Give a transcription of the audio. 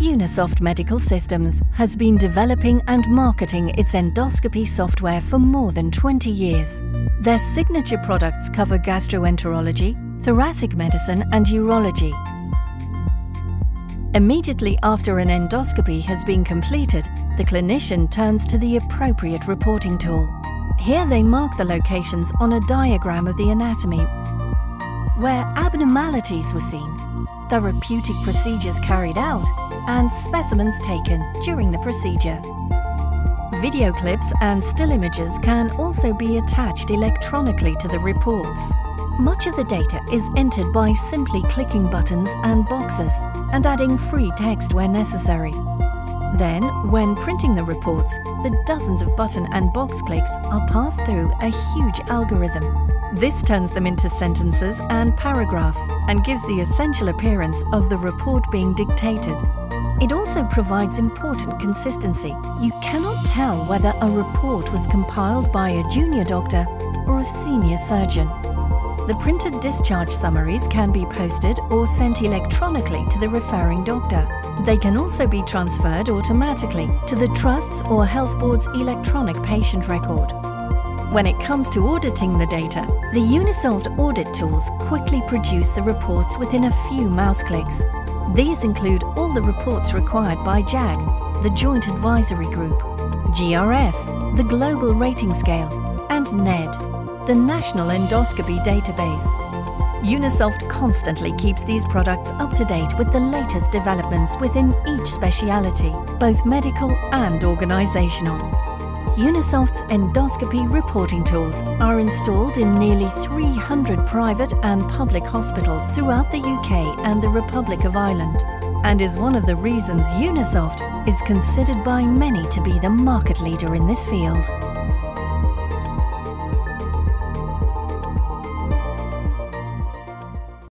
Unisoft Medical Systems has been developing and marketing its endoscopy software for more than 20 years. Their signature products cover gastroenterology, thoracic medicine and urology. Immediately after an endoscopy has been completed, the clinician turns to the appropriate reporting tool. Here they mark the locations on a diagram of the anatomy where abnormalities were seen, therapeutic procedures carried out, and specimens taken during the procedure. Video clips and still images can also be attached electronically to the reports. Much of the data is entered by simply clicking buttons and boxes and adding free text where necessary. Then, when printing the reports, the dozens of button and box clicks are passed through a huge algorithm. This turns them into sentences and paragraphs and gives the essential appearance of the report being dictated. It also provides important consistency. You cannot tell whether a report was compiled by a junior doctor or a senior surgeon. The printed discharge summaries can be posted or sent electronically to the referring doctor. They can also be transferred automatically to the Trust's or Health Board's electronic patient record. When it comes to auditing the data, the Unisoft audit tools quickly produce the reports within a few mouse clicks. These include all the reports required by JAG, the Joint Advisory Group, GRS, the Global Rating Scale, and NED, the National Endoscopy Database. Unisoft constantly keeps these products up to date with the latest developments within each speciality, both medical and organisational. Unisoft's endoscopy reporting tools are installed in nearly 300 private and public hospitals throughout the UK and the Republic of Ireland and is one of the reasons Unisoft is considered by many to be the market leader in this field.